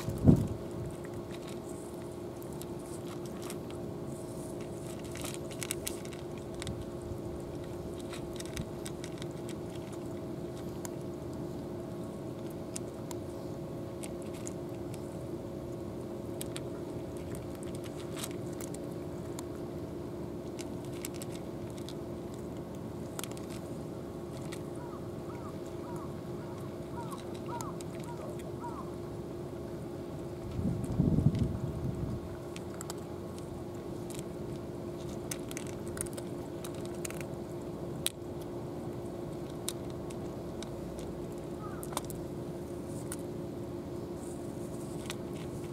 はい。